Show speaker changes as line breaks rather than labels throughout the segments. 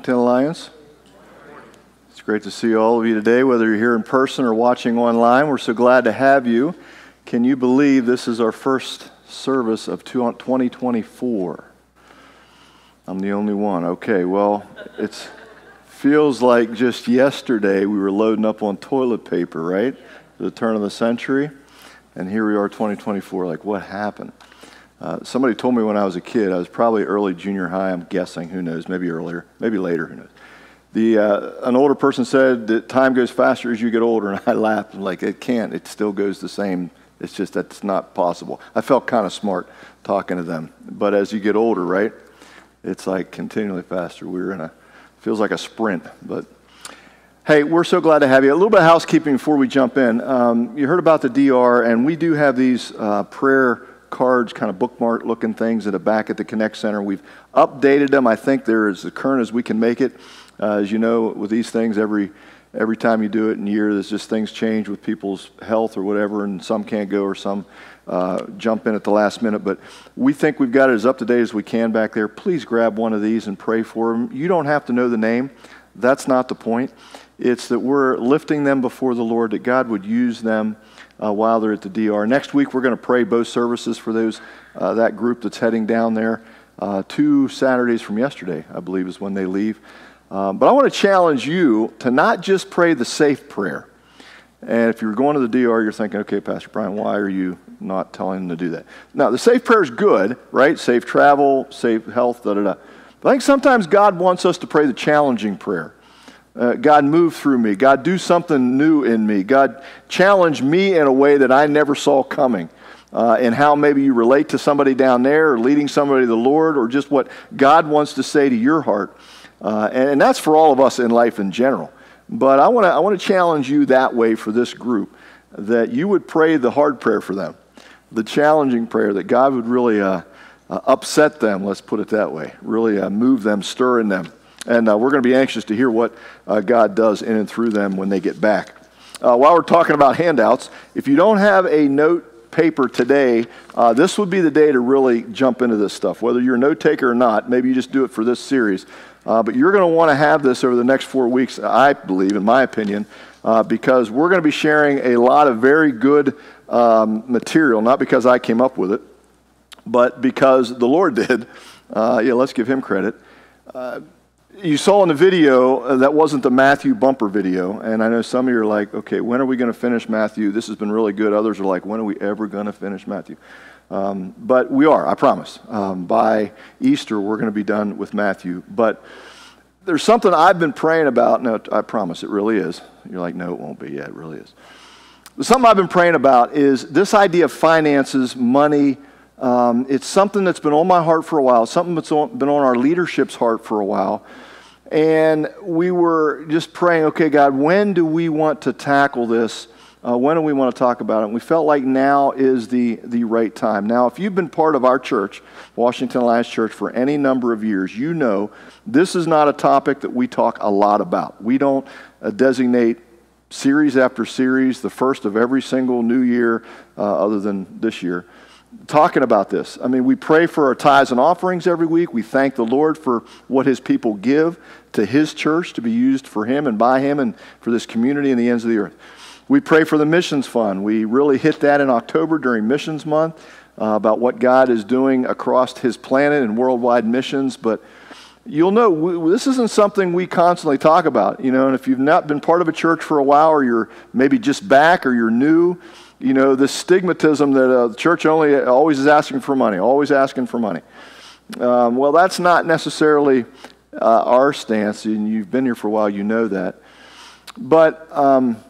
Washington Alliance. It's great to see all of you today, whether you're here in person or watching online. We're so glad to have you. Can you believe this is our first service of 2024? I'm the only one. Okay, well, it feels like just yesterday we were loading up on toilet paper, right? The turn of the century. And here we are, 2024. Like, what happened? Uh, somebody told me when I was a kid, I was probably early junior high, I'm guessing, who knows, maybe earlier, maybe later, who knows. The, uh, an older person said that time goes faster as you get older, and I laughed. I'm like, it can't. It still goes the same. It's just that's not possible. I felt kind of smart talking to them. But as you get older, right, it's like continually faster. We're in a, feels like a sprint. But hey, we're so glad to have you. A little bit of housekeeping before we jump in. Um, you heard about the DR, and we do have these uh, prayer cards, kind of bookmark looking things at the back at the Connect Center. We've updated them. I think they're as current as we can make it. Uh, as you know, with these things, every every time you do it in a year, there's just things change with people's health or whatever, and some can't go or some uh, jump in at the last minute. But we think we've got it as up to date as we can back there. Please grab one of these and pray for them. You don't have to know the name. That's not the point. It's that we're lifting them before the Lord, that God would use them uh, while they're at the DR. Next week, we're going to pray both services for those uh, that group that's heading down there. Uh, two Saturdays from yesterday, I believe, is when they leave. Um, but I want to challenge you to not just pray the safe prayer. And if you're going to the DR, you're thinking, okay, Pastor Brian, why are you not telling them to do that? Now, the safe prayer is good, right? Safe travel, safe health, da da da. But I think sometimes God wants us to pray the challenging prayer. Uh, God, move through me. God, do something new in me. God, challenge me in a way that I never saw coming. Uh, and how maybe you relate to somebody down there or leading somebody to the Lord or just what God wants to say to your heart. Uh, and, and, that's for all of us in life in general. But I want to I wanna challenge you that way for this group that you would pray the hard prayer for them, the challenging prayer, that God would really uh, uh, upset them, let's put it that way, really uh, move them, stir in them. And uh, we're going to be anxious to hear what uh, God does in and through them when they get back. Uh, while we're talking about handouts, if you don't have a note paper today, uh, this would be the day to really jump into this stuff. Whether you're a note taker or not, maybe you just do it for this series. Uh, but you're going to want to have this over the next four weeks, I believe, in my opinion, uh, because we're going to be sharing a lot of very good um, material, not because I came up with it, but because the Lord did. yeah, let's give him credit you saw in the video uh, that wasn't the Matthew bumper video, and I know some of you are like, okay, when are we going to finish Matthew? This has been really good. Others are like, when are we ever going to finish Matthew? Um, but we are, I promise. Um, by Easter, we're going to be done with Matthew. But there's something I've been praying about. No, I promise, it really is. You're like, no, it won't be. Yeah, it really is. something I've been praying about is this idea of finances, money. Um, it's something that's been on my heart for a while, something that's on, been on our leadership's heart for a while. And we were just praying, okay, God, when do we want to tackle this? Uh, when do we want to talk about it? And we felt like now is the, the right time. Now, if you've been part of our church, Washington Alliance Church, for any number of years, you know this is not a topic that we talk a lot about. We don't uh, designate series after series, the first of every single new year, uh, other than this year talking about this. I mean, we pray for our tithes and offerings every week. We thank the Lord for what His people give to His church to be used for Him and by Him and for this community and the ends of the earth. We pray for the missions fund. We really hit that in October during Missions Month uh, about what God is doing across His planet and worldwide missions. But you'll know we, this isn't something we constantly talk about. You know, and if you've not been part of a church for a while, or you're maybe just back, or you're new, you know, this stigmatism that uh, the church only always is asking for money, always asking for money. Um, well, that's not necessarily uh, our stance, and you've been here for a while, you know that. But um,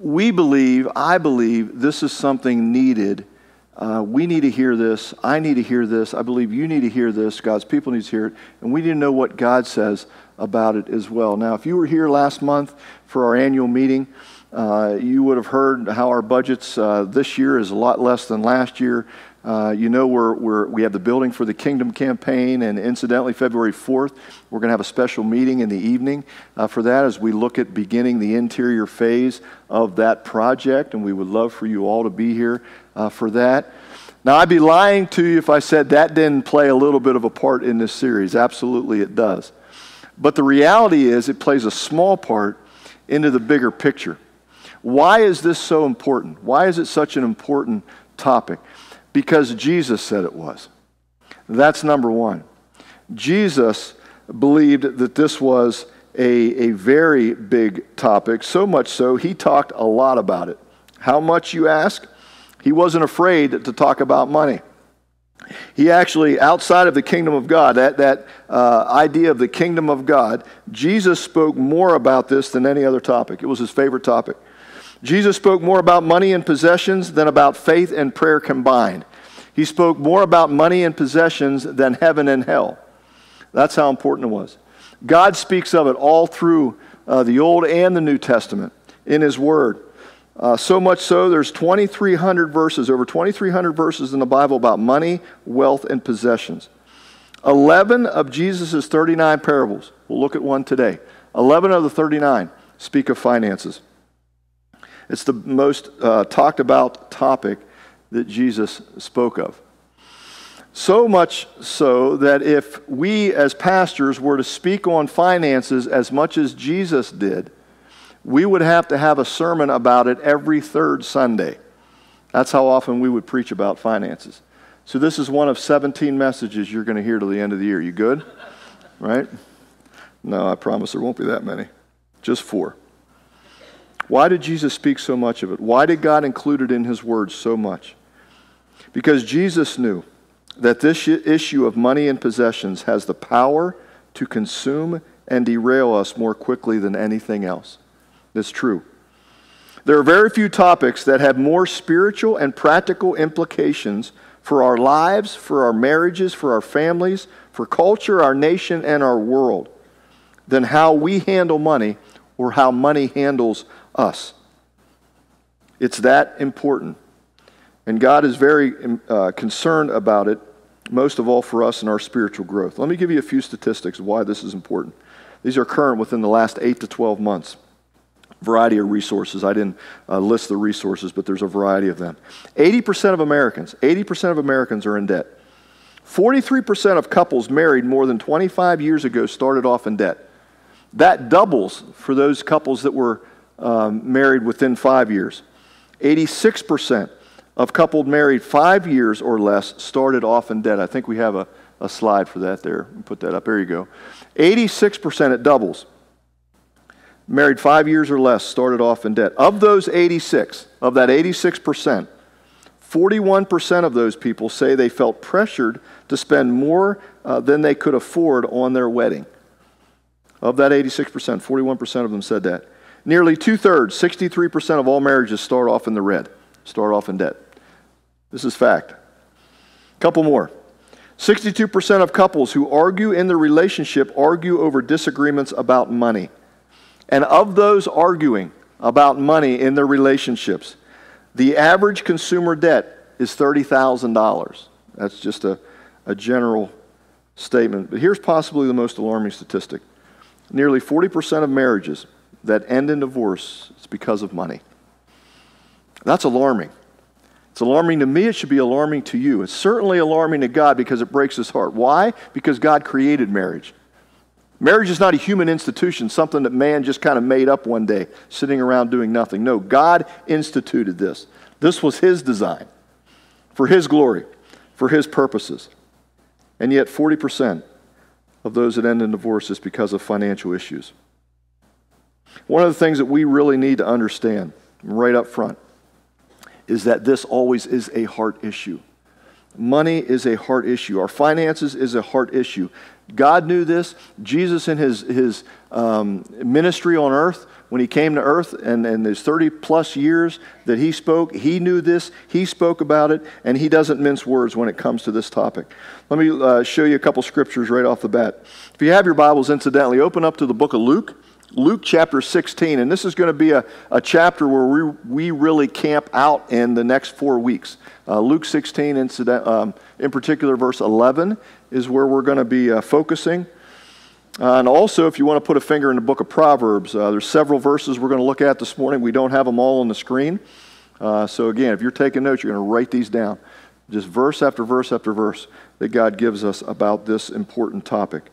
we believe, I believe, this is something needed. Uh, we need to hear this. I need to hear this. I believe you need to hear this. God's people need to hear it. And we need to know what God says about it as well. Now, if you were here last month for our annual meeting, uh, you would have heard how our budgets uh, this year is a lot less than last year. Uh, you know, we're, we're, we have the Building for the Kingdom campaign, and incidentally, February 4th, we're going to have a special meeting in the evening uh, for that as we look at beginning the interior phase of that project, and we would love for you all to be here uh, for that. Now, I'd be lying to you if I said that didn't play a little bit of a part in this series. Absolutely, it does. But the reality is, it plays a small part into the bigger picture. Why is this so important? Why is it such an important topic? Because Jesus said it was. That's number one. Jesus believed that this was a, a very big topic, so much so he talked a lot about it. How much, you ask? He wasn't afraid to talk about money. He actually, outside of the kingdom of God, that, that uh, idea of the kingdom of God, Jesus spoke more about this than any other topic. It was his favorite topic. Jesus spoke more about money and possessions than about faith and prayer combined. He spoke more about money and possessions than heaven and hell. That's how important it was. God speaks of it all through uh, the Old and the New Testament in His Word. Uh, so much so, there's 2,300 verses, over 2,300 verses in the Bible about money, wealth, and possessions. 11 of Jesus' 39 parables, we'll look at one today. 11 of the 39 speak of finances. It's the most uh, talked about topic that Jesus spoke of. So much so that if we as pastors were to speak on finances as much as Jesus did, we would have to have a sermon about it every third Sunday. That's how often we would preach about finances. So, this is one of 17 messages you're going to hear till the end of the year. You good? Right? No, I promise there won't be that many. Just four. Why did Jesus speak so much of it? Why did God include it in His words so much? Because Jesus knew that this issue of money and possessions has the power to consume and derail us more quickly than anything else. That's true. There are very few topics that have more spiritual and practical implications for our lives, for our marriages, for our families, for culture, our nation, and our world than how we handle money or how money handles us. It's that important. And God is very uh, concerned about it, most of all for us in our spiritual growth. Let me give you a few statistics of why this is important. These are current within the last 8 to 12 months variety of resources. I didn't uh, list the resources, but there's a variety of them. 80% of Americans, 80% of Americans are in debt. 43% of couples married more than 25 years ago started off in debt. That doubles for those couples that were um, married within five years. 86% of couples married five years or less started off in debt. I think we have a, a slide for that there. Put that up. There you go. 86%, it doubles married five years or less started off in debt. Of those 86, of that 86%, 41% of those people say they felt pressured to spend more uh, than they could afford on their wedding. Of that 86%, 41% of them said that. Nearly two thirds, 63% of all marriages start off in the red, start off in debt. This is fact. Couple more. 62% of couples who argue in their relationship argue over disagreements about money. And of those arguing about money in their relationships, the average consumer debt is $30,000. That's just a, a general statement. But here's possibly the most alarming statistic nearly 40% of marriages that end in divorce is because of money. That's alarming. It's alarming to me. It should be alarming to you. It's certainly alarming to God because it breaks his heart. Why? Because God created marriage. Marriage is not a human institution, something that man just kind of made up one day, sitting around doing nothing. No, God instituted this. This was His design for His glory, for His purposes. And yet, 40% of those that end in divorce is because of financial issues. One of the things that we really need to understand right up front is that this always is a heart issue. Money is a heart issue. Our finances is a heart issue. God knew this. Jesus, in his, his um, ministry on earth, when he came to earth and, and his 30 plus years that he spoke, he knew this. He spoke about it, and he doesn't mince words when it comes to this topic. Let me uh, show you a couple scriptures right off the bat. If you have your Bibles, incidentally, open up to the book of Luke. Luke chapter 16, and this is going to be a, a chapter where we, we really camp out in the next four weeks. Uh, Luke 16, incident, um, in particular, verse 11, is where we're going to be uh, focusing. Uh, and also, if you want to put a finger in the book of Proverbs, uh, there's several verses we're going to look at this morning. We don't have them all on the screen. Uh, so, again, if you're taking notes, you're going to write these down. Just verse after verse after verse that God gives us about this important topic.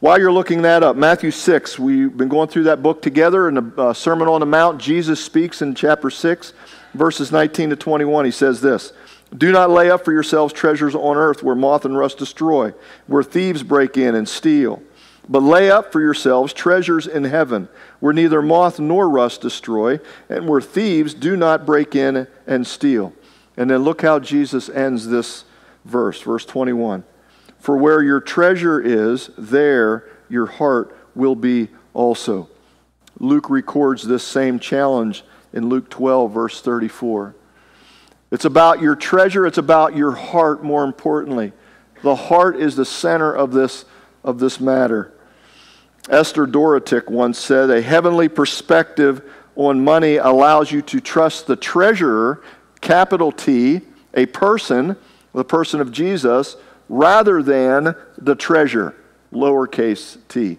While you're looking that up, Matthew 6, we've been going through that book together in the uh, Sermon on the Mount. Jesus speaks in chapter 6, verses 19 to 21. He says this Do not lay up for yourselves treasures on earth where moth and rust destroy, where thieves break in and steal. But lay up for yourselves treasures in heaven, where neither moth nor rust destroy, and where thieves do not break in and steal. And then look how Jesus ends this verse, verse 21. For where your treasure is, there your heart will be also. Luke records this same challenge in Luke 12, verse 34. It's about your treasure, it's about your heart, more importantly. The heart is the center of this, of this matter. Esther Dorotic once said, A heavenly perspective on money allows you to trust the treasurer, capital T, a person, the person of Jesus, rather than the treasure, lowercase t.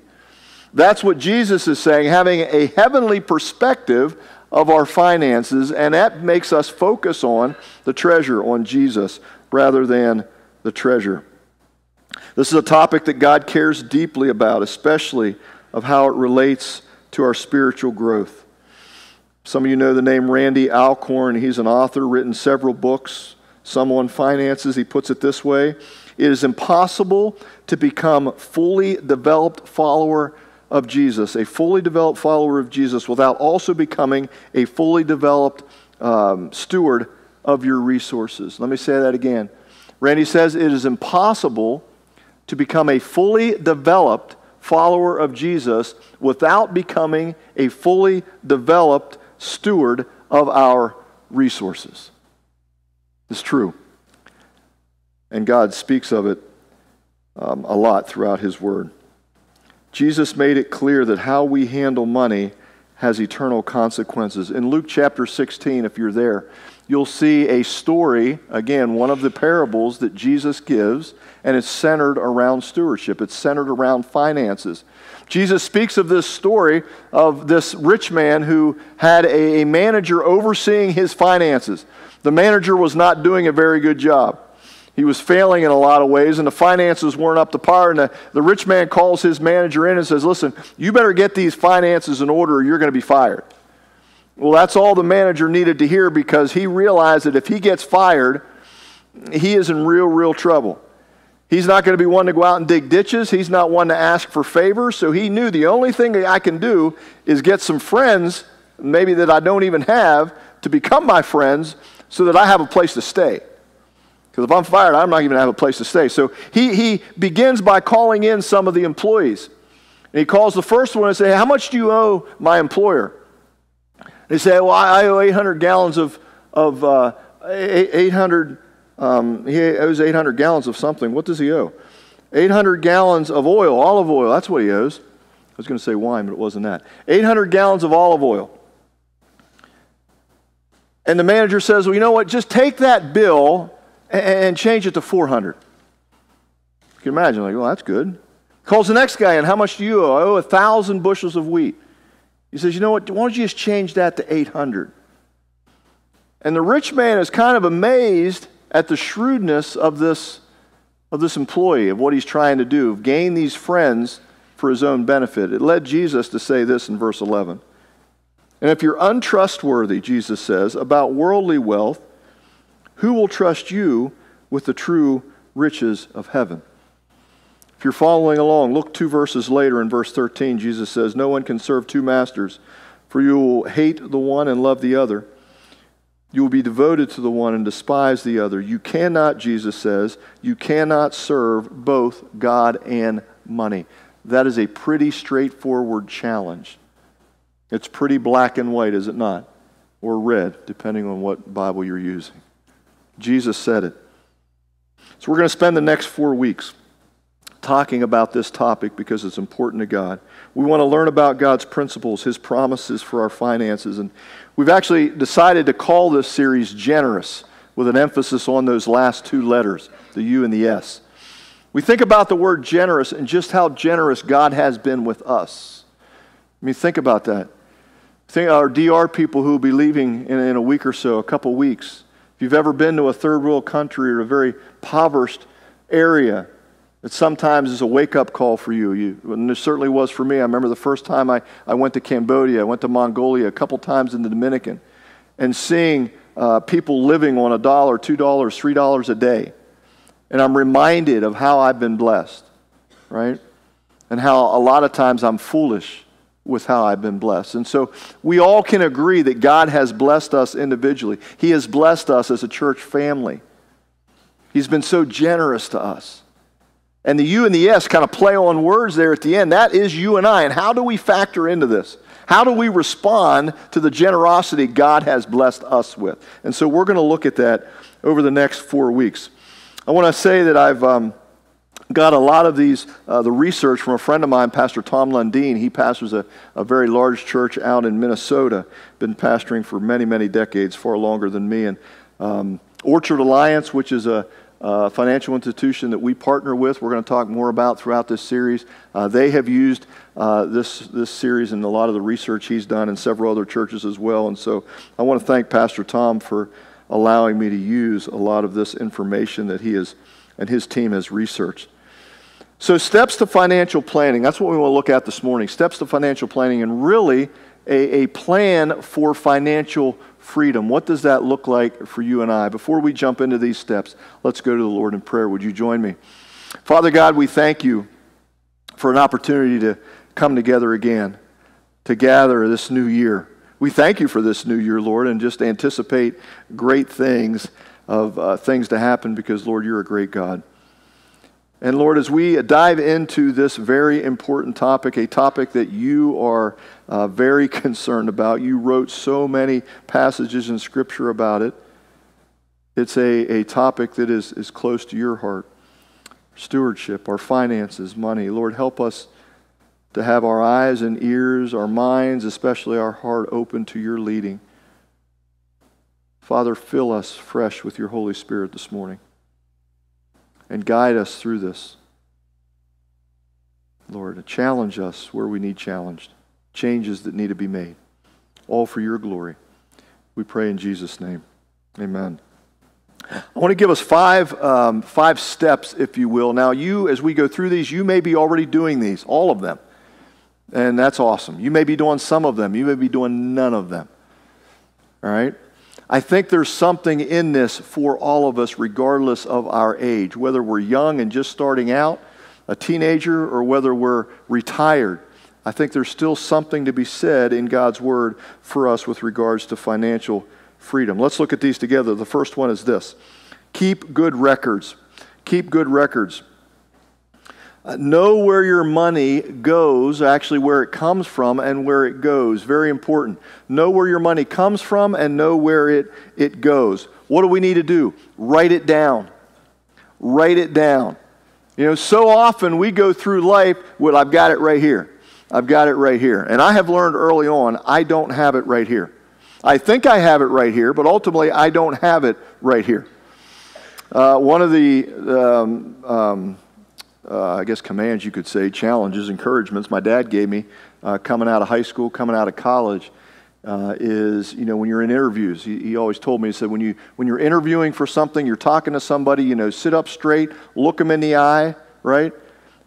That's what Jesus is saying, having a heavenly perspective of our finances, and that makes us focus on the treasure, on Jesus, rather than the treasure. This is a topic that God cares deeply about, especially of how it relates to our spiritual growth. Some of you know the name Randy Alcorn. He's an author, written several books, some on finances. He puts it this way it is impossible to become fully developed follower of Jesus, a fully developed follower of Jesus, without also becoming a fully developed um, steward of your resources. Let me say that again. Randy says it is impossible to become a fully developed follower of Jesus without becoming a fully developed steward of our resources. It's true. And God speaks of it um, a lot throughout His Word. Jesus made it clear that how we handle money has eternal consequences. In Luke chapter 16, if you're there, you'll see a story, again, one of the parables that Jesus gives, and it's centered around stewardship, it's centered around finances. Jesus speaks of this story of this rich man who had a, manager overseeing his finances. The manager was not doing a very good job. He was failing in a lot of ways, and the finances weren't up to par. And the, the rich man calls his manager in and says, Listen, you better get these finances in order or you're going to be fired. Well, that's all the manager needed to hear because he realized that if he gets fired, he is in real, real trouble. He's not going to be one to go out and dig ditches. He's not one to ask for favors. So he knew the only thing I can do is get some friends, maybe that I don't even have, to become my friends so that I have a place to stay. Because if I'm fired, I'm not even going to have a place to stay. So he, he begins by calling in some of the employees. And he calls the first one and says, How much do you owe my employer? They say, Well, I owe 800 gallons of, of uh, 800, um, he owes 800 gallons of something. What does he owe? 800 gallons of oil, olive oil. That's what he owes. I was going to say wine, but it wasn't that. 800 gallons of olive oil. And the manager says, Well, you know what? Just take that bill and change it to 400. You can imagine, like, well, that's good. Calls the next guy in, how much do you owe? I owe a thousand bushels of wheat. He says, you know what, why don't you just change that to 800? And the rich man is kind of amazed at the shrewdness of this, of this employee, of what he's trying to do, gain these friends for his own benefit. It led Jesus to say this in verse 11. And if you're untrustworthy, Jesus says, about worldly wealth, who will trust you with the true riches of heaven? If you're following along, look two verses later in verse 13. Jesus says, No one can serve two masters, for you will hate the one and love the other. You will be devoted to the one and despise the other. You cannot, Jesus says, you cannot serve both God and money. That is a pretty straightforward challenge. It's pretty black and white, is it not? Or red, depending on what Bible you're using. Jesus said it. So we're going to spend the next four weeks talking about this topic because it's important to God. We want to learn about God's principles, His promises for our finances. And we've actually decided to call this series Generous with an emphasis on those last two letters, the U and the S. We think about the word generous and just how generous God has been with us. I mean, think about that. Think our DR people who will be leaving in, in a week or so, a couple weeks you've ever been to a third world country or a very impoverished area, It sometimes is a wake up call for you. you. And it certainly was for me. I remember the first time I, I went to Cambodia, I went to Mongolia, a couple times in the Dominican, and seeing uh, people living on a dollar, two dollars, three dollars a day. And I'm reminded of how I've been blessed, right? And how a lot of times I'm foolish with how I've been blessed. And so we all can agree that God has blessed us individually, He has blessed us as a church family. He's been so generous to us. And the U and the S kind of play on words there at the end. That is you and I. And how do we factor into this? How do we respond to the generosity God has blessed us with? And so we're going to look at that over the next four weeks. I want to say that I've um, got a lot of these, uh, the research from a friend of mine, Pastor Tom Lundeen. He pastors a, a very large church out in Minnesota, been pastoring for many, many decades, far longer than me. And um, Orchard Alliance, which is a financial institution that we partner with. We're going to talk more about throughout this series. Uh, they have used uh, this, this series and a lot of the research he's done in several other churches as well. And so I want to thank Pastor Tom for allowing me to use a lot of this information that he has and his team has researched. So, steps to financial planning. That's what we want to look at this morning. Steps to financial planning, and really a, a plan for financial freedom. What does that look like for you and I? Before we jump into these steps, let's go to the Lord in prayer. Would you join me? Father God, we thank you for an opportunity to come together again, to gather this new year. We thank you for this new year, Lord, and just anticipate great things of uh, things to happen because, Lord, you're a great God. And Lord, as we dive into this very important topic, a topic that you are uh, very concerned about, you wrote so many passages in Scripture about it. It's a, a topic that is, is close to your heart stewardship, our finances, money. Lord, help us to have our eyes and ears, our minds, especially our heart, open to your leading. Father, fill us fresh with your Holy Spirit this morning and guide us through this. Lord, challenge us where we need challenged, changes that need to be made, all for your glory. We pray in Jesus' name. Amen. I want to give us five, um, five steps, if you will. Now, you, as we go through these, you may be already doing these, all of them. And that's awesome. You may be doing some of them, you may be doing none of them. All right? I think there's something in this for all of us, regardless of our age, whether we're young and just starting out, a teenager, or whether we're retired. I think there's still something to be said in God's Word for us with regards to financial freedom. Let's look at these together. The first one is this keep good records. Keep good records. Know where your money goes, actually, where it comes from and where it goes. Very important. Know where your money comes from and know where it, it goes. What do we need to do? Write it down. Write it down. You know, so often we go through life well, I've got it right here. I've got it right here. And I have learned early on, I don't have it right here. I think I have it right here, but ultimately I don't have it right here. Uh, one of the um, um, uh, I guess, commands, you could say, challenges, encouragements my dad gave me uh, coming out of high school, coming out of college, uh, is, you know, when you're in interviews, he, he, always told me, he said, when, you, when you're interviewing for something, you're talking to somebody, you know, sit up straight, look them in the eye, right?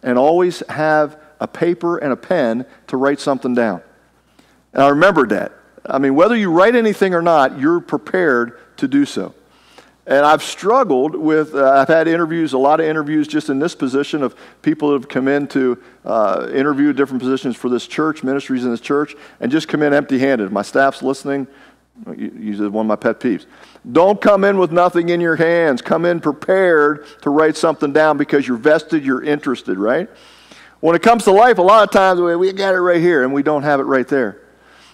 And always have a paper and a pen to write something down. And I remembered that. I mean, whether you write anything or not, you're prepared to do so. And I've struggled with, uh, I've had interviews, a lot of interviews just in this position of people that have come in to uh, interview different positions for this church, ministries in this church, and just come in empty handed. My staff's listening. Usually one of my pet peeves. Don't come in with nothing in your hands. Come in prepared to write something down because you're vested, you're interested, right? When it comes to life, a lot of times we got it right here and we don't have it right there.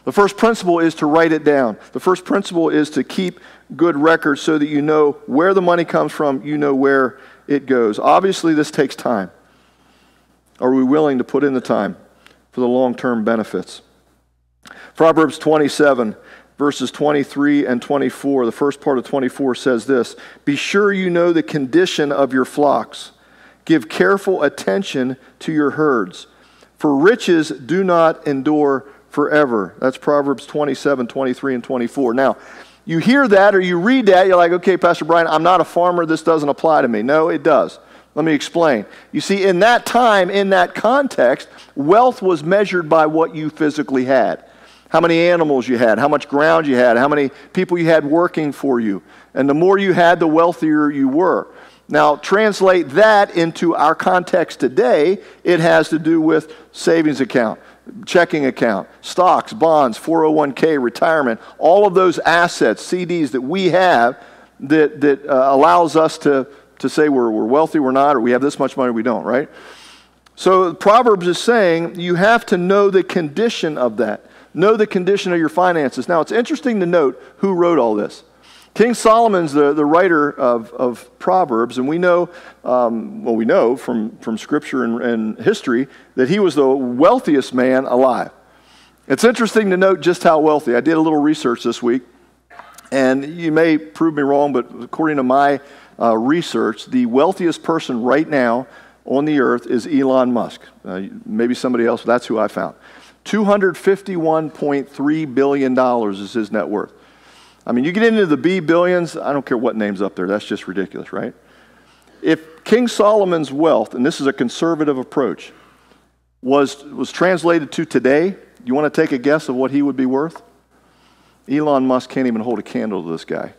The first principle is to write it down. The first principle is to keep good records so that you know where the money comes from, you know where it goes. Obviously, this takes time. Are we willing to put in the time for the long term benefits? Proverbs 27, verses 23 and 24, the first part of 24 says this Be sure you know the condition of your flocks, give careful attention to your herds, for riches do not endure forever. That's Proverbs 27, 23, and 24. Now, you hear that or you read that, you're like, okay, Pastor Brian, I'm not a farmer. This doesn't apply to me. No, it does. Let me explain. You see, in that time, in that context, wealth was measured by what you physically had. How many animals you had, how much ground you had, how many people you had working for you. And the more you had, the wealthier you were. Now, translate that into our context today, it has to do with savings account, checking account, stocks, bonds, 401k, retirement, all of those assets, CDs that we have that, that uh, allows us to to say we're, we're wealthy, we're not, or we have this much money, we don't, right? So Proverbs is saying you have to know the condition of that. Know the condition of your finances. Now, it's interesting to note who wrote all this. King Solomon's the, the writer of, of Proverbs, and we know, um, well, we know from, from scripture and, and history that he was the wealthiest man alive. It's interesting to note just how wealthy. I did a little research this week, and you may prove me wrong, but according to my uh, research, the wealthiest person right now on the earth is Elon Musk. Uh, maybe somebody else, but that's who I found. $251.3 billion is his net worth. I mean, you get into the B billions, I don't care what name's up there, that's just ridiculous, right? If King Solomon's wealth, and this is a conservative approach, was, was translated to today, you want to take a guess of what he would be worth? Elon Musk can't even hold a candle to this guy.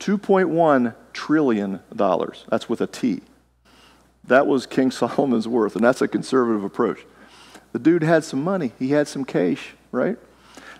2.1 trillion dollars. That's with a T. That was King Solomon's worth, and that's a conservative approach. The dude had some money. He had some cash, right?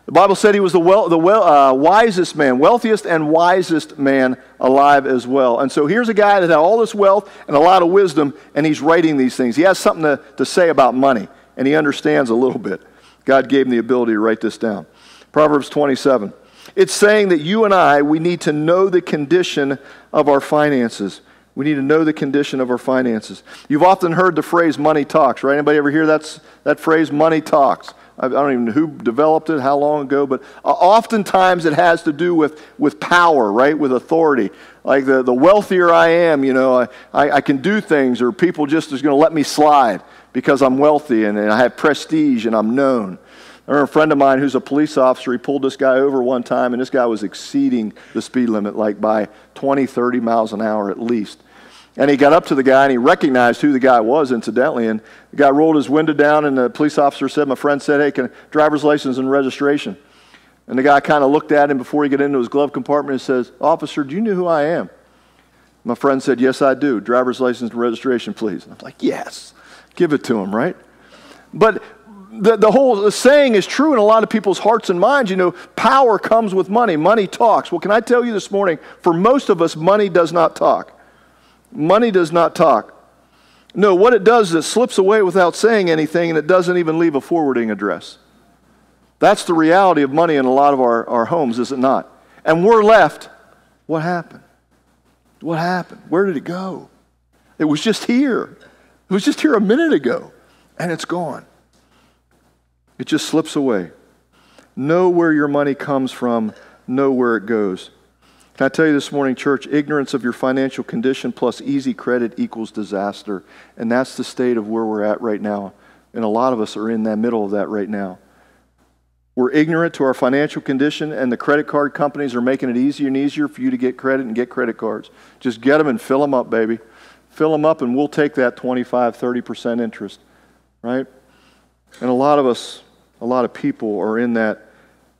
The Bible said he was the, well, the well, uh, wisest man, wealthiest and wisest man alive as well. And so here's a guy that had all this wealth and a lot of wisdom, and he's writing these things. He has something to, to say about money, and he understands a little bit. God gave him the ability to write this down. Proverbs 27. It's saying that you and I, we need to know the condition of our finances. We need to know the condition of our finances. You've often heard the phrase money talks, right? Anybody ever hear that, that phrase, money talks? I don't even know who developed it, how long ago, but uh, oftentimes it has to do with, with power, right? With authority. Like the, the wealthier I am, you know, I, I, I can do things, or people just is going to let me slide because I'm wealthy and, and I have prestige and I'm known. I remember a friend of mine who's a police officer, he pulled this guy over one time, and this guy was exceeding the speed limit like by 20, 30 miles an hour at least. And he got up to the guy and he recognized who the guy was, incidentally. And the guy rolled his window down, and the police officer said, My friend said, Hey, can driver's license and registration? And the guy kind of looked at him before he got into his glove compartment and says, Officer, do you know who I am? My friend said, Yes, I do. Driver's license and registration, please. And I'm like, Yes. Give it to him, right? But the, the whole saying is true in a lot of people's hearts and minds. You know, power comes with money. Money talks. Well, can I tell you this morning, for most of us, money does not talk. Money does not talk. No, what it does is it slips away without saying anything and it doesn't even leave a forwarding address. That's the reality of money in a lot of our, our homes, is it not? And we're left. What happened? What happened? Where did it go? It was just here. It was just here a minute ago, and it's gone. It just slips away. Know where your money comes from, know where it goes. Can I tell you this morning, church, ignorance of your financial condition plus easy credit equals disaster. And that's the state of where we're at right now. And a lot of us are in that middle of that right now. We're ignorant to our financial condition, and the credit card companies are making it easier and easier for you to get credit and get credit cards. Just get them and fill them up, baby. Fill them up, and we'll take that 25, 30% interest, right? And a lot of us a lot of people are in that,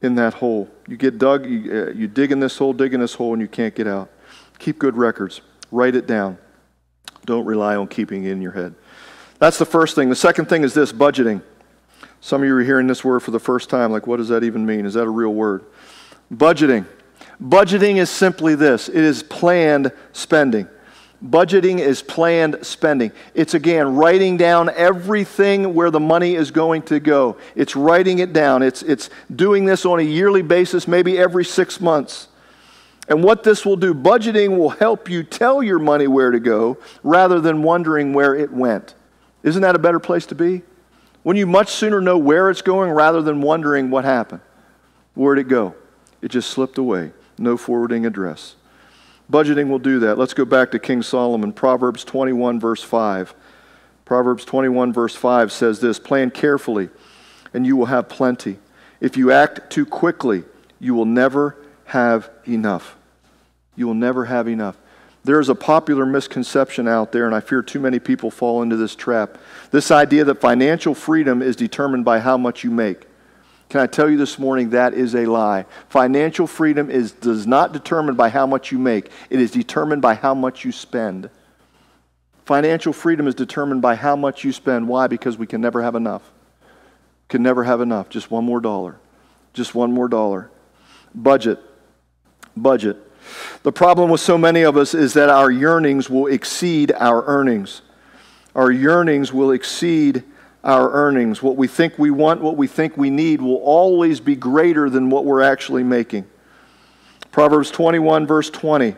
in that hole. You get dug, you, uh, you dig in this hole, dig in this hole, and you can't get out. Keep good records. Write it down. Don't rely on keeping it in your head. That's the first thing. The second thing is this budgeting. Some of you are hearing this word for the first time. Like, what does that even mean? Is that a real word? Budgeting. Budgeting is simply this it is planned spending. Budgeting is planned spending. It's again writing down everything where the money is going to go. It's writing it down. It's, it's doing this on a yearly basis, maybe every six months. And what this will do, budgeting will help you tell your money where to go rather than wondering where it went. Isn't that a better place to be? Wouldn't you much sooner know where it's going rather than wondering what happened? Where'd it go? It just slipped away. No forwarding address. Budgeting will do that. Let's go back to King Solomon. Proverbs 21, verse 5. Proverbs 21, verse 5 says this Plan carefully, and you will have plenty. If you act too quickly, you will never have enough. You will never have enough. There is a popular misconception out there, and I fear too many people fall into this trap. This idea that financial freedom is determined by how much you make. Can I tell you this morning that is a lie? Financial freedom is does not determine by how much you make. It is determined by how much you spend. Financial freedom is determined by how much you spend. Why? Because we can never have enough. Can never have enough. Just one more dollar. Just one more dollar. Budget. Budget. The problem with so many of us is that our yearnings will exceed our earnings. Our yearnings will exceed our earnings. What we think we want, what we think we need, will always be greater than what we're actually making. Proverbs 21, verse 20.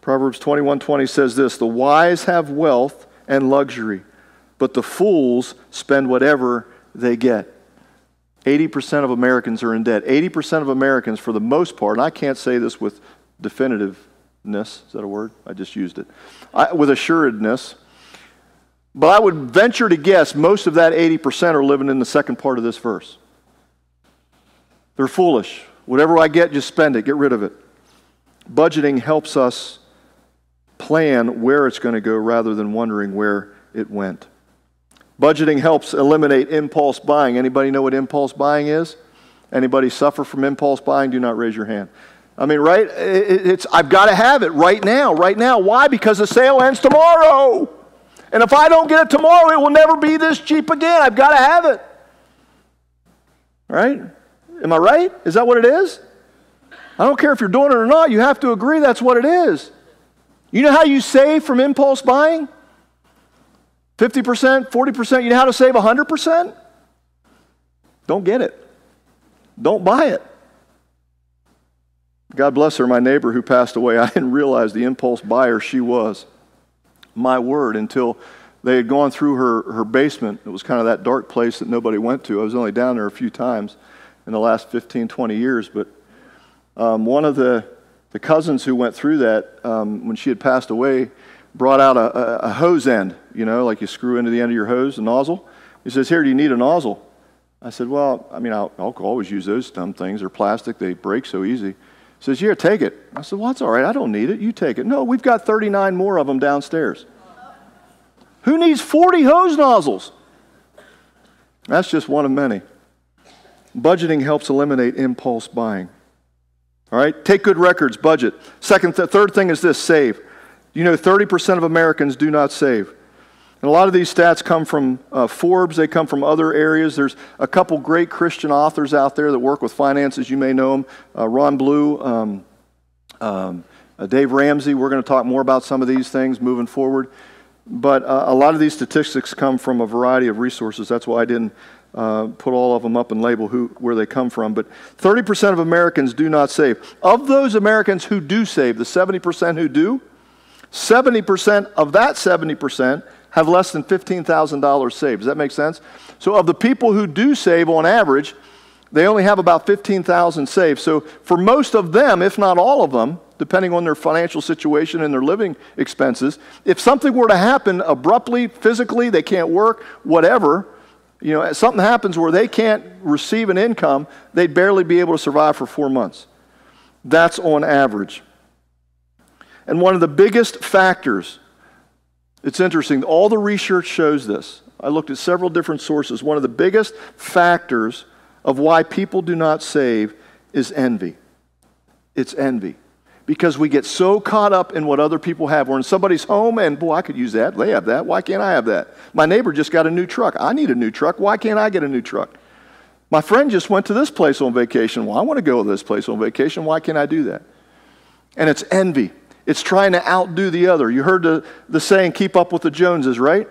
Proverbs 21 20 says this The wise have wealth and luxury, but the fools spend whatever they get. 80% of Americans are in debt. 80% of Americans, for the most part, and I can't say this with definitiveness, is that a word? I just used it. I, with assuredness, but I would venture to guess most of that 80% are living in the second part of this verse. They're foolish. Whatever I get, just spend it, get rid of it. Budgeting helps us plan where it's going to go rather than wondering where it went. Budgeting helps eliminate impulse buying. Anybody know what impulse buying is? Anybody suffer from impulse buying? Do not raise your hand. I mean, right? It's I've got to have it right now, right now. Why? Because the sale ends tomorrow. And if I don't get it tomorrow, it will never be this cheap again. I've got to have it. Right? Am I right? Is that what it is? I don't care if you're doing it or not, you have to agree that's what it is. You know how you save from impulse buying? 50%, 40%. You know how to save 100%? Don't get it. Don't buy it. God bless her, my neighbor who passed away. I didn't realize the impulse buyer she was my word until they had gone through her, her basement. It was kind of that dark place that nobody went to. I was only down there a few times in the last 15, 20 years. But um, one of the, the cousins who went through that, um, when she had passed away, brought out a, a, a, hose end, you know, like you screw into the end of your hose, a nozzle. He says, Here, do you need a nozzle? I said, Well, I mean, I'll, I'll always use those dumb things. They're plastic, they break so easy says, Here, take it. I said, Well, that's all right. I don't need it. You take it. No, we've got 39 more of them downstairs. Who needs 40 hose nozzles? That's just one of many. Budgeting helps eliminate impulse buying. All right, take good records, budget. Second, th- third thing is this save. You know, 30% of Americans do not save. And a lot of these stats come from uh, Forbes, they come from other areas. There's a couple great Christian authors out there that work with finances. You may know them uh, Ron Blue, um, um, uh, Dave Ramsey. We're going to talk more about some of these things moving forward. But uh, a lot of these statistics come from a variety of resources. That's why I didn't uh, put all of them up and label who, where they come from. But 30% of Americans do not save. Of those Americans who do save, the 70% who do, 70% of that 70% have less than $15,000 saved. Does that make sense? So, of the people who do save on average, they only have about 15,000 saved. So, for most of them, if not all of them, depending on their financial situation and their living expenses, if something were to happen abruptly, physically, they can't work, whatever, you know, something happens where they can't receive an income, they'd barely be able to survive for four months. That's on average. And one of the biggest factors it's interesting. All the research shows this. I looked at several different sources. One of the biggest factors of why people do not save is envy. It's envy. Because we get so caught up in what other people have. We're in somebody's home and, boy, I could use that. They have that. Why can't I have that? My neighbor just got a new truck. I need a new truck. Why can't I get a new truck? My friend just went to this place on vacation. Well, I want to go to this place on vacation. Why can't I do that? And it's envy. It's trying to outdo the other. You heard the, the saying, keep up with the Joneses, right?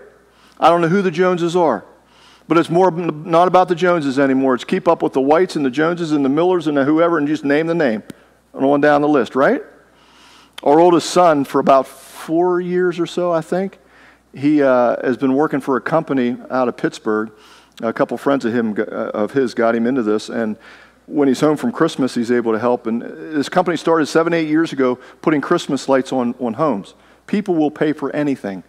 I don't know who the Joneses are, but it's more not about the Joneses anymore. It's keep up with the Whites and the Joneses and the Millers and the whoever and just name the name on one down the list, right? Our oldest son, for about four years or so, I think, he uh, has been working for a company out of Pittsburgh. A couple friends of him uh, of his got him into this, and when he's home from Christmas, he's able to help. And this company started seven, eight years ago putting Christmas lights on, on homes. People will pay for anything.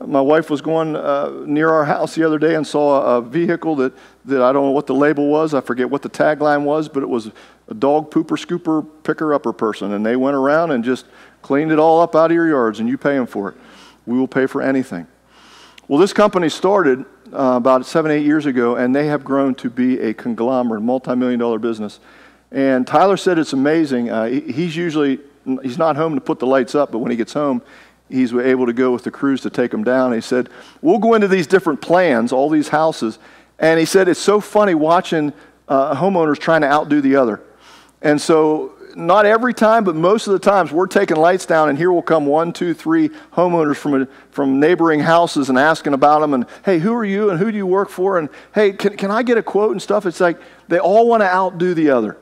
My wife was going uh, near our house the other day and saw a vehicle that, that I don't know what the label was. I forget what the tagline was, but it was a dog pooper, scooper, picker upper person. And they went around and just cleaned it all up out of your yards, and you pay them for it. We will pay for anything. Well, this company started uh, about seven, eight years ago, and they have grown to be a conglomerate, multi million dollar business. And Tyler said it's amazing. Uh, he's usually he's not home to put the lights up, but when he gets home, he's able to go with the crews to take them down. He said, We'll go into these different plans, all these houses. And he said, It's so funny watching uh, homeowners trying to outdo the other. And so, not every time, but most of the times, we're taking lights down, and here will come one, two, three homeowners from, a, from neighboring houses and asking about them. And, hey, who are you and who do you work for? And, hey, can, can I get a quote and stuff? It's like they all want to outdo the other.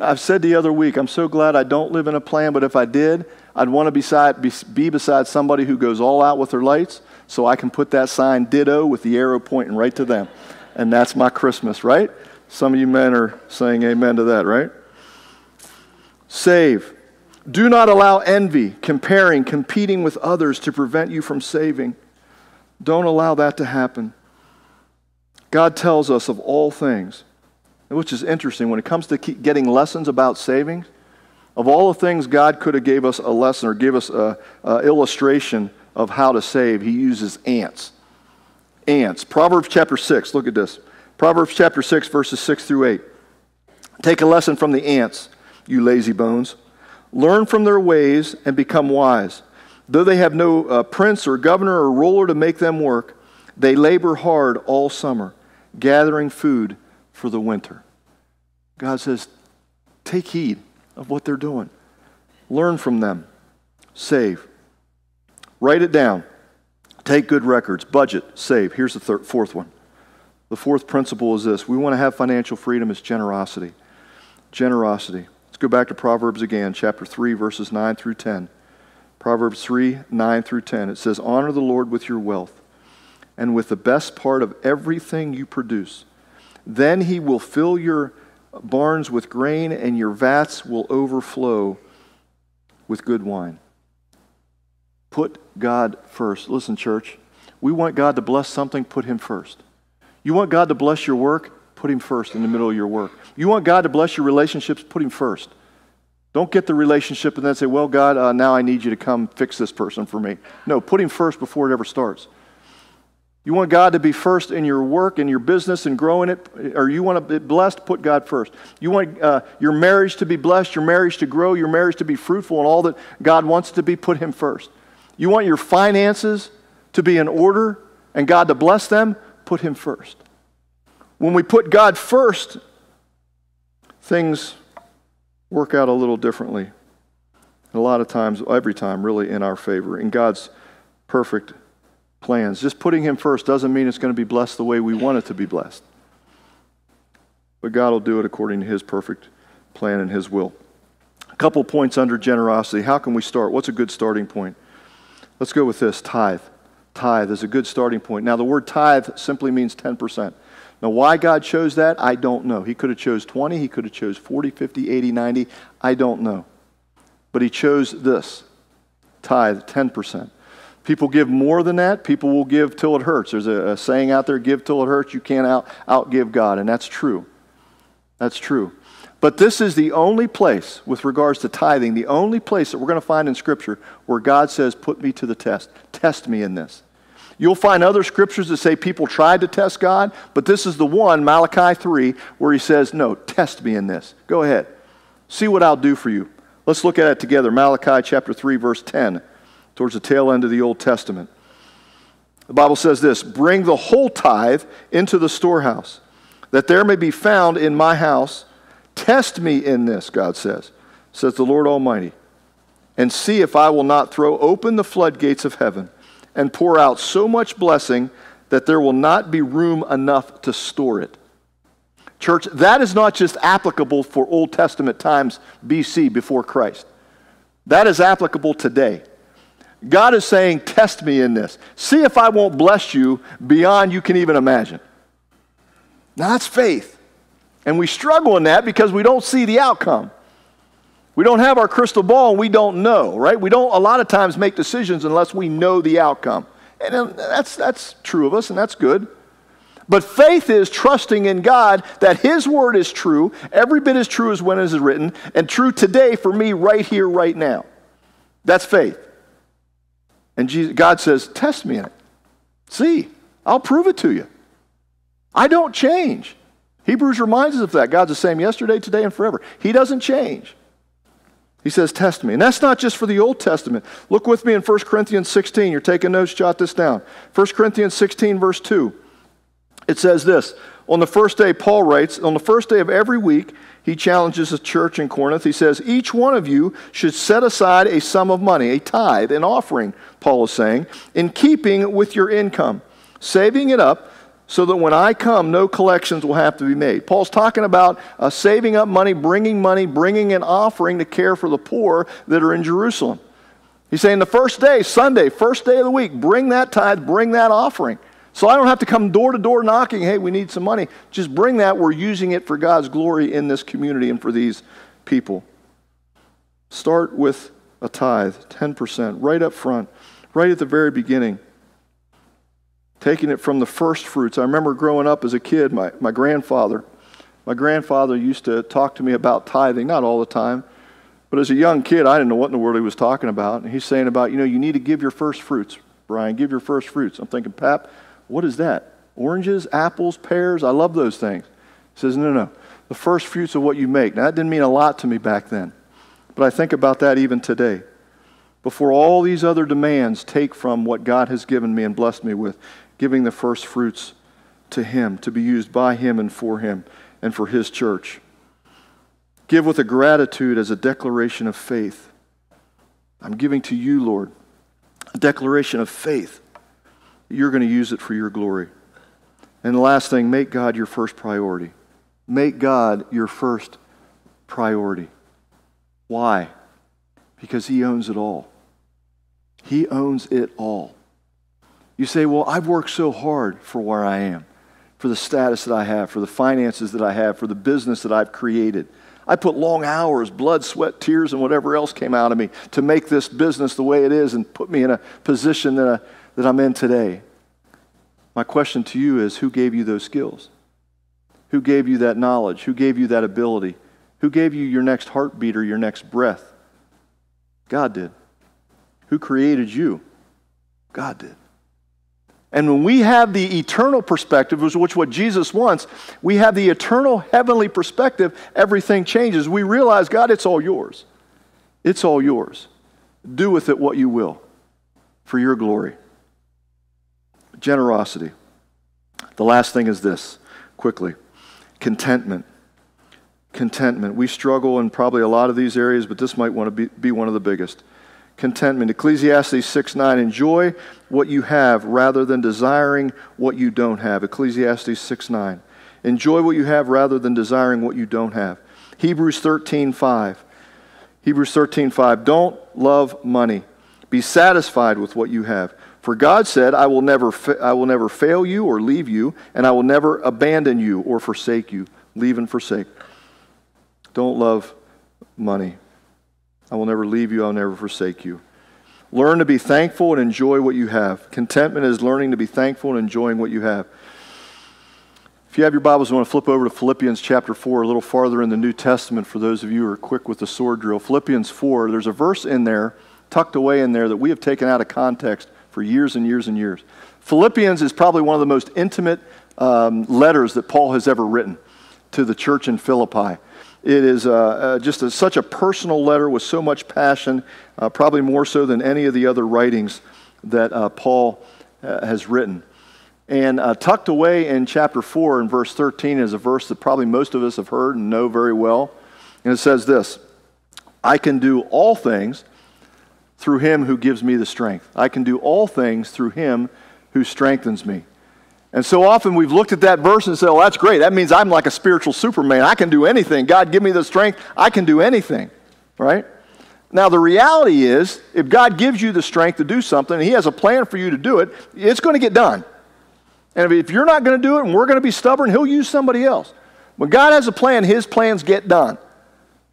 I've said the other week, I'm so glad I don't live in a plan, but if I did, I'd want to beside, be, be beside somebody who goes all out with their lights so I can put that sign ditto with the arrow pointing right to them. And that's my Christmas, right? Some of you men are saying amen to that, right? Save. Do not allow envy, comparing, competing with others to prevent you from saving. Don't allow that to happen. God tells us of all things which is interesting when it comes to getting lessons about saving. Of all the things God could have gave us a lesson or give us an illustration of how to save, He uses ants. Ants. Proverbs chapter 6, look at this. Proverbs chapter 6, verses 6 through 8. Take a lesson from the ants, you lazy bones. Learn from their ways and become wise. Though they have no uh, prince or governor or ruler to make them work, they labor hard all summer, gathering food for the winter. God says, take heed of what they're doing, learn from them, save. Write it down. Take good records, budget, save. Here's the third, fourth one. The fourth principle is this we want to have financial freedom is generosity. Generosity. Let's go back to Proverbs again, chapter 3, verses 9 through 10. Proverbs 3, 9 through 10. It says, Honor the Lord with your wealth and with the best part of everything you produce. Then he will fill your barns with grain, and your vats will overflow with good wine. Put God first. Listen, church, we want God to bless something, put Him first. You want God to bless your work, put Him first in the middle of your work. You want God to bless your relationships, put Him first. Don't get the relationship and then say, Well, God, uh, now I need you to come fix this person for me. No, put Him first before it ever starts. You want God to be first in your work and your business and growing it, or you want to be blessed, put God first. You want uh, your marriage to be blessed, your marriage to grow, your marriage to be fruitful, and all that God wants to be, put Him first. You want your finances to be in order and God to bless them, put Him first. When we put God first, things work out a little differently. And a lot of times, every time, really in our favor, in God's perfect plans. Just putting Him first doesn't mean it's going to be blessed the way we want it to be blessed. But God will do it according to His perfect plan and His will. A couple points under generosity. How can we start? What's a good starting point? Let's go with this tithe. Tithe is a good starting point. Now, the word tithe simply means 10%. Now, why God chose that, I don't know. He could have chose 20, he could have chose 40, 50, 80, 90. I don't know. But he chose this tithe, 10%. People give more than that. People will give till it hurts. There's a, a saying out there give till it hurts. You can't out, outgive God. And that's true. That's true. But this is the only place, with regards to tithing, the only place that we're going to find in Scripture where God says, Put me to the test. Test me in this. You'll find other scriptures that say people tried to test God, but this is the one, Malachi 3, where he says, No, test me in this. Go ahead. See what I'll do for you. Let's look at it together. Malachi chapter 3, verse 10 towards the tail end of the Old Testament. The Bible says this Bring the whole tithe into the storehouse, that there may be found in my house. Test me in this, God says, says the Lord Almighty, and see if I will not throw open the floodgates of heaven and pour out so much blessing that there will not be room enough to store it. Church, that is not just applicable for Old Testament times BC before Christ. That is applicable today. God is saying, Test me in this. See if I won't bless you beyond you can even imagine. Now, that's faith. And we struggle in that because we don't see the outcome. We don't have our crystal ball and we don't know, right? We don't a lot of times make decisions unless we know the outcome. And um, that's, that's true of us, and that's good. But faith is trusting in God that His word is true, every bit as true as when it is written, and true today for me right here, right now. That's faith. And Jesus, God says, Test me in it. See, I'll prove it to you. I don't change. Hebrews reminds us of that. God's the same yesterday, today, and forever. He doesn't change. He says, Test me. And that's not just for the Old Testament. Look with me in 1 Corinthians 16. You're taking notes, jot this down. 1 Corinthians 16, verse 2. It says this On the first day, Paul writes, On the first day of every week, he challenges the church in Corinth. He says, Each one of you should set aside a sum of money, a tithe, an offering, Paul is saying, in keeping with your income, saving it up so that when I come, no collections will have to be made. Paul's talking about uh, saving up money, bringing money, bringing an offering to care for the poor that are in Jerusalem. He's saying the first day, Sunday, first day of the week, bring that tithe, bring that offering. So I don't have to come door to door knocking, hey, we need some money. Just bring that. We're using it for God's glory in this community and for these people. Start with a tithe, 10%, right up front, right at the very beginning taking it from the first fruits. I remember growing up as a kid, my, my grandfather, my grandfather used to talk to me about tithing, not all the time, but as a young kid, I didn't know what in the world he was talking about. And he's saying about, you know, you need to give your first fruits, Brian, give your first fruits. I'm thinking, Pap, what is that? Oranges, apples, pears? I love those things. He says, no, no, the first fruits of what you make. Now, that didn't mean a lot to me back then, but I think about that even today. Before all these other demands take from what God has given me and blessed me with, giving the first fruits to Him, to be used by Him and for Him and for His church. Give with a gratitude as a declaration of faith. I'm giving to you, Lord, a declaration of faith. You're going to use it for your glory. And the last thing, make God your first priority. Make God your first priority. Why? Because He owns it all. He owns it all. You say, Well, I've worked so hard for where I am, for the status that I have, for the finances that I have, for the business that I've created. I put long hours, blood, sweat, tears, and whatever else came out of me to make this business the way it is and put me in a position that, I, that I'm in today. My question to you is who gave you those skills? Who gave you that knowledge? Who gave you that ability? Who gave you your next heartbeat or your next breath? God did. Who created you? God did. And when we have the eternal perspective, which is what Jesus wants, we have the eternal heavenly perspective, everything changes. We realize, God, it's all yours. It's all yours. Do with it what you will for your glory. Generosity. The last thing is this, quickly contentment. Contentment. We struggle in probably a lot of these areas, but this might want to be, be one of the biggest contentment. Ecclesiastes 6 9, enjoy what you have rather than desiring what you don't have. Ecclesiastes 6 9. Enjoy what you have rather than desiring what you don't have. Hebrews 13 5. Hebrews 13 5. Don't love money. Be satisfied with what you have. For God said, I will, never fa- I will never fail you or leave you, and I will never abandon you or forsake you. Leave and forsake. Don't love money. I will never leave you, I'll never forsake you. Learn to be thankful and enjoy what you have. Contentment is learning to be thankful and enjoying what you have. If you have your Bibles, you want to flip over to Philippians chapter 4, a little farther in the New Testament for those of you who are quick with the sword drill. Philippians 4, there's a verse in there, tucked away in there, that we have taken out of context for years and years and years. Philippians is probably one of the most intimate um, letters that Paul has ever written to the church in Philippi. It is uh, uh, just a, such a personal letter with so much passion, uh, probably more so than any of the other writings that uh, Paul uh, has written. And uh, tucked away in chapter 4 and verse 13 is a verse that probably most of us have heard and know very well. And it says this I can do all things through him who gives me the strength. I can do all things through him who strengthens me. And so often we've looked at that verse and said, "Oh, that's great. That means I'm like a spiritual superman. I can do anything. God, give me the strength. I can do anything." Right? Now, the reality is, if God gives you the strength to do something and He has a plan for you to do it, it's going to get done. And if you're not going to do it and we're going to be stubborn, He'll use somebody else. When God has a plan, His plans get done.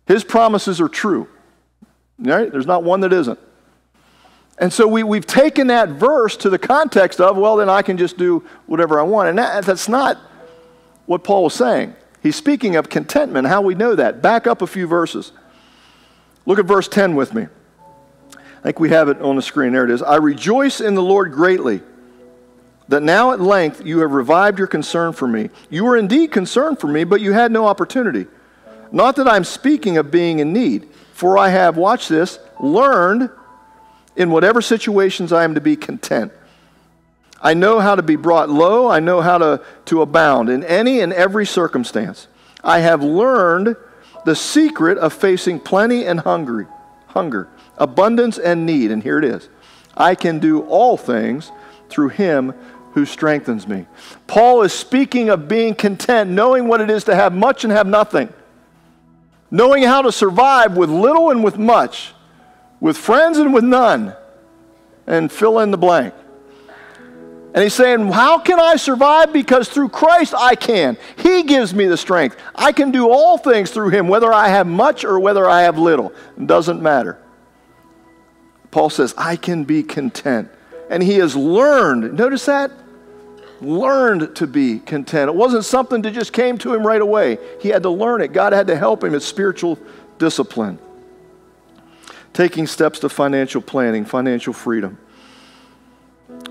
His promises are true. Right? There's not one that isn't. And so we, we've taken that verse to the context of, well, then I can just do whatever I want. And that, that's not what Paul was saying. He's speaking of contentment. How we know that? Back up a few verses. Look at verse 10 with me. I think we have it on the screen. There it is. I rejoice in the Lord greatly that now at length you have revived your concern for me. You were indeed concerned for me, but you had no opportunity. Not that I'm speaking of being in need, for I have, watch this, learned in whatever situations I am to be content. I know how to be brought low. I know how to, to abound in any and every circumstance. I have learned the secret of facing plenty and hungry, hunger, abundance and need. And here it is. I can do all things through him who strengthens me. Paul is speaking of being content, knowing what it is to have much and have nothing, knowing how to survive with little and with much with friends and with none, and fill in the blank. And he's saying, How can I survive? Because through Christ I can. He gives me the strength. I can do all things through him, whether I have much or whether I have little. It doesn't matter. Paul says, I can be content. And he has learned, notice that? Learned to be content. It wasn't something that just came to him right away. He had to learn it. God had to help him. It's spiritual discipline taking steps to financial planning, financial freedom.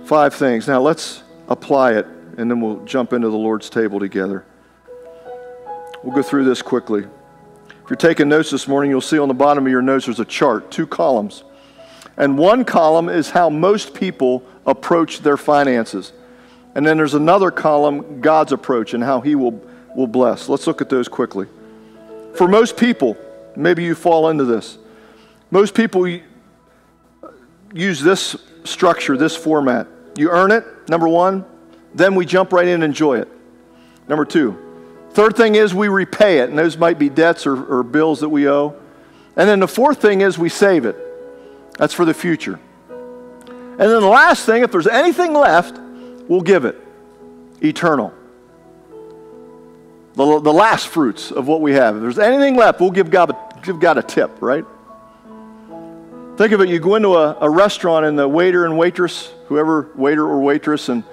Five things. Now let's apply it, and then we'll jump into the Lord's table together. We'll go through this quickly. If you're taking notes this morning, you'll see on the bottom of your notes there's a chart, two columns. And one column is how most people approach their finances. And then there's another column, God's approach and how He will, will bless. Let's look at those quickly. For most people, maybe you fall into this. Most people use this structure, this format. You earn it, number one, then we jump right in and enjoy it. Number two. Third thing is we repay it, and those might be debts or, or bills that we owe. And then the fourth thing is we save it. That's for the future. And then the last thing, if there's anything left, we'll give it eternal. The, the last fruits of what we have. If there's anything left, we'll give God, a, give God a tip, right? Think of it, you go into a, a restaurant and the waiter and waitress, whoever, waiter or waitress, and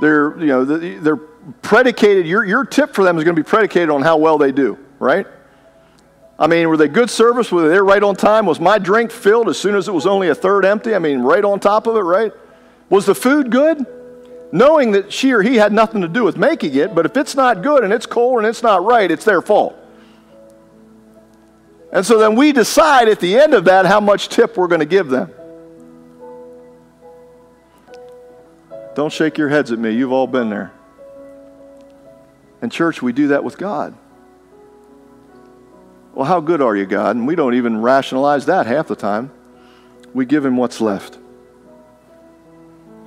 they're, you know, they're predicated, your, your tip for them is going to be predicated on how well they do, right? I mean, were they good service? Were they there right on time? Was my drink filled as soon as it was only a third empty? I mean, right on top of it, right? Was the food good? Knowing that she or he had nothing to do with making it, but if it's not good and it's cold and it's not right, it's their fault. And so then we decide at the end of that how much tip we're going to give them. Don't shake your heads at me. You've all been there. In church, we do that with God. Well, how good are you, God? And we don't even rationalize that half the time. We give Him what's left.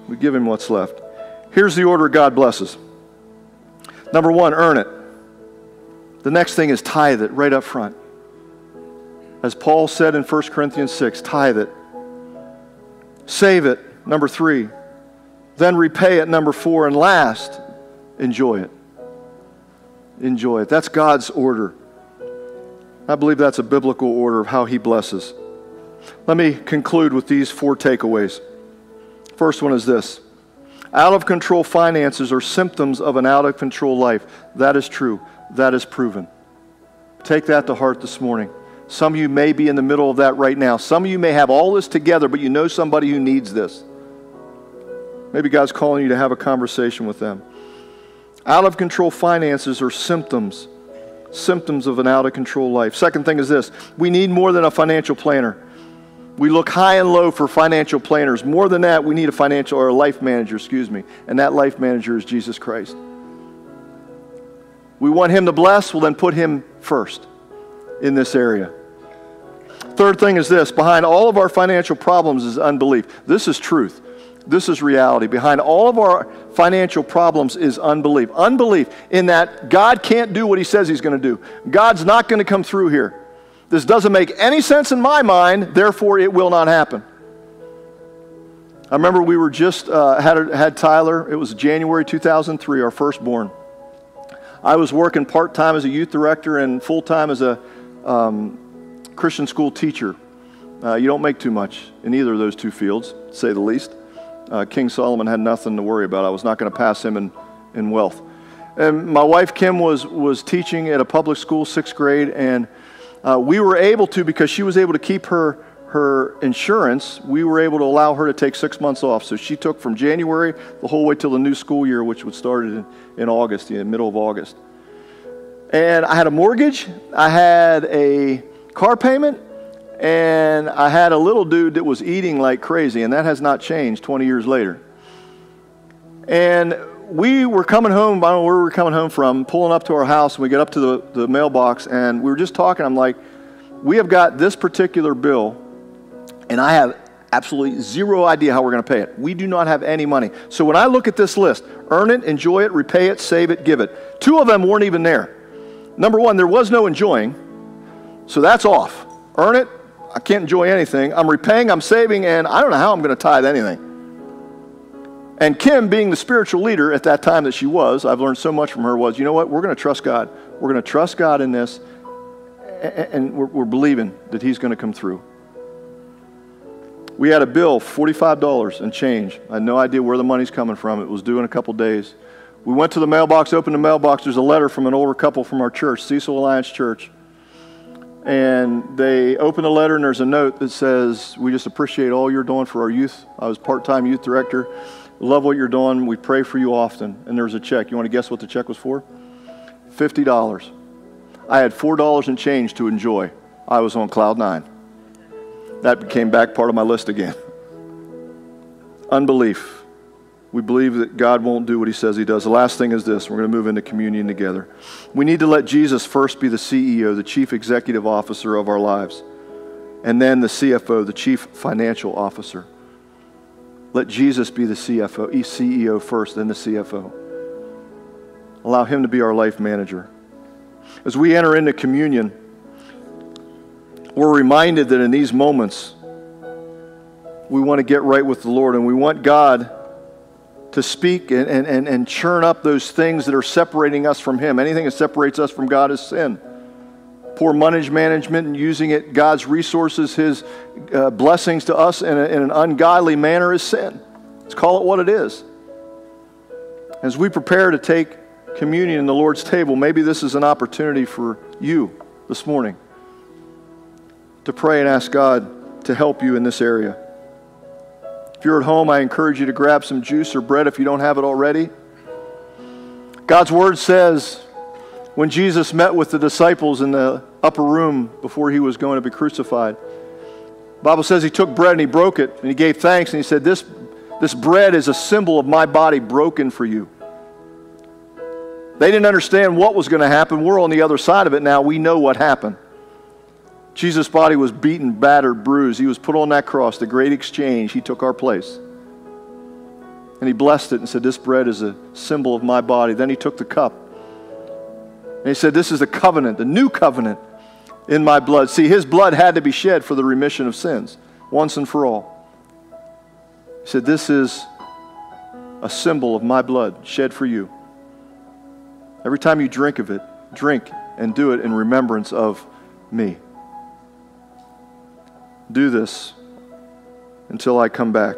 We give Him what's left. Here's the order God blesses. Number one, earn it. The next thing is tithe it right up front. As Paul said in 1 Corinthians 6, tithe it. Save it, number three. Then repay it, number four. And last, enjoy it. Enjoy it. That's God's order. I believe that's a biblical order of how He blesses. Let me conclude with these four takeaways. First one is this out of control finances are symptoms of an out of control life. That is true. That is proven. Take that to heart this morning. Some of you may be in the middle of that right now. Some of you may have all this together, but you know somebody who needs this. Maybe God's calling you to have a conversation with them. Out of control finances are symptoms, symptoms of an out of control life. Second thing is this we need more than a financial planner. We look high and low for financial planners. More than that, we need a financial or a life manager, excuse me. And that life manager is Jesus Christ. We want him to bless, well, then put him first in this area. Third thing is this behind all of our financial problems is unbelief. This is truth. This is reality. Behind all of our financial problems is unbelief. Unbelief in that God can't do what He says He's going to do. God's not going to come through here. This doesn't make any sense in my mind, therefore, it will not happen. I remember we were just uh, had, had Tyler. It was January 2003, our firstborn. I was working part time as a youth director and full time as a um, Christian school teacher Uh, you don't make too much in either of those two fields, say the least. Uh, King Solomon had nothing to worry about. I was not going to pass him in, in wealth. And my wife Kim was, was teaching at a public school, sixth grade, and uh, we were able to, because she was able to keep her, her insurance, we were able to allow her to take six months off. So she took from January the whole way till the new school year, which would start in, in August, in the middle of August. And I had a mortgage, I had a car payment, and I had a little dude that was eating like crazy, and that has not changed 20 years later. And we were coming home, I don't know where we were coming home from, pulling up to our house, and we get up to the, the mailbox, and we were just talking. I'm like, we have got this particular bill, and I have absolutely zero idea how we're going to pay it. We do not have any money. So when I look at this list, earn it, enjoy it, repay it, save it, give it. Two of them weren't even there. Number one, there was no enjoying, so that's off. Earn it, I can't enjoy anything. I'm repaying, I'm saving, and I don't know how I'm going to tithe anything. And Kim, being the spiritual leader at that time that she was, I've learned so much from her, was you know what? We're going to trust God. We're going to trust God in this, and we're, we're believing that He's going to come through. We had a bill, $45 and change. I had no idea where the money's coming from. It was due in a couple days. We went to the mailbox, opened the mailbox. There's a letter from an older couple from our church, Cecil Alliance Church. And they open the letter, and there's a note that says, We just appreciate all you're doing for our youth. I was part time youth director. Love what you're doing. We pray for you often. And there's a check. You want to guess what the check was for? $50. I had $4 in change to enjoy. I was on cloud nine. That became back part of my list again. Unbelief. We believe that God won't do what he says he does. The last thing is this we're going to move into communion together. We need to let Jesus first be the CEO, the chief executive officer of our lives, and then the CFO, the chief financial officer. Let Jesus be the CFO, CEO first, then the CFO. Allow him to be our life manager. As we enter into communion, we're reminded that in these moments, we want to get right with the Lord and we want God to speak and, and, and, churn up those things that are separating us from Him. Anything that separates us from God is sin poor money management and using it, God's resources, His uh, blessings to us in, a, in an ungodly manner is sin. Let's call it what it is. As we prepare to take communion in the Lord's table, maybe this is an opportunity for you this morning to pray and ask God to help you in this area. If you're at home, I encourage you to grab some juice or bread if you don't have it already. God's Word says, when Jesus met with the disciples in the upper room before he was going to be crucified. Bible says he took bread and he broke it and he gave thanks and he said, This, this bread is a symbol of my body broken for you. They didn't understand what was going to happen. We're on the other side of it now. We know what happened. Jesus' body was beaten, battered, bruised. He was put on that cross, the great exchange. He took our place. And he blessed it and said, This bread is a symbol of my body. Then he took the cup and he said, This is the covenant, the new covenant in my blood. See, his blood had to be shed for the remission of sins, once and for all. He said, This is a symbol of my blood shed for you. Every time you drink of it, drink and do it in remembrance of me. Do this until I come back.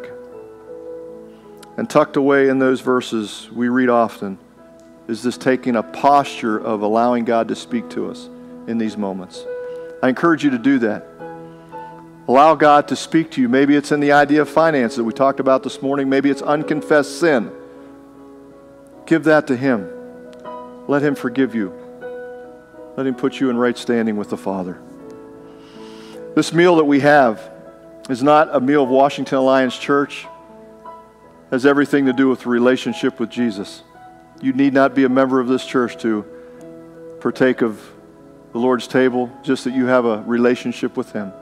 And tucked away in those verses we read often is this taking a posture of allowing God to speak to us in these moments. I encourage you to do that. Allow God to speak to you. Maybe it's in the idea of finance that we talked about this morning. Maybe it's unconfessed sin. Give that to Him. Let Him forgive you. Let Him put you in right standing with the Father. This meal that we have is not a meal of Washington Alliance Church. It has everything to do with the relationship with Jesus. You need not be a member of this church to partake of the Lord's table, just that you have a relationship with Him.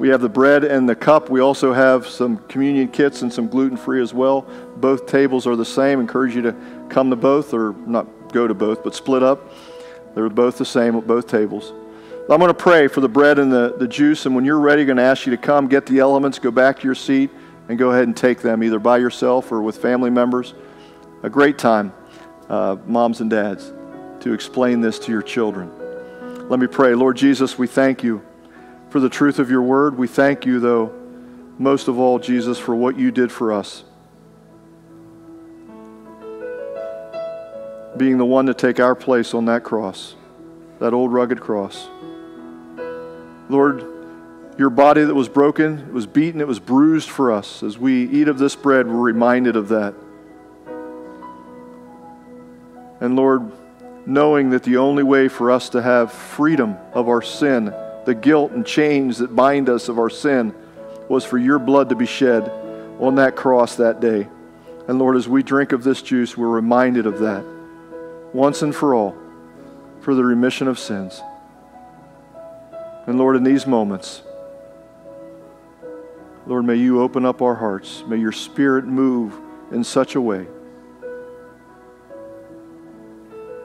We have the bread and the cup. We also have some communion kits and some gluten free as well. Both tables are the same. Encourage you to come to both, or not go to both, but split up. They're both the same at both tables. I'm going to pray for the bread and the, the juice, and when you're ready, I'm going to ask you to come, get the elements, go back to your seat, and go ahead and take them either by yourself or with family members. A great time uh, moms and dads, to explain this to your children. Let me pray. Lord Jesus, we thank you for the truth of your word. We thank you, though, most of all, Jesus, for what you did for us. Being the one to take our place on that cross, that old rugged cross. Lord, your body that was broken, it was beaten, it was bruised for us. As we eat of this bread, we're reminded of that. And Lord, knowing that the only way for us to have freedom of our sin, the guilt and chains that bind us of our sin, was for your blood to be shed on that cross that day. And Lord, as we drink of this juice, we're reminded of that once and for all for the remission of sins. And Lord, in these moments, Lord, may you open up our hearts. May your spirit move in such a way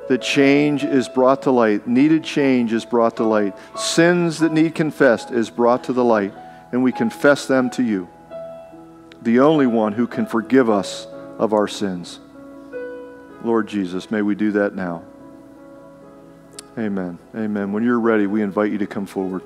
that change is brought to light, needed change is brought to light, sins that need confessed is brought to the light, and we confess them to you, the only one who can forgive us of our sins. Lord Jesus, may we do that now. Amen. Amen. When you're ready, we invite you to come forward.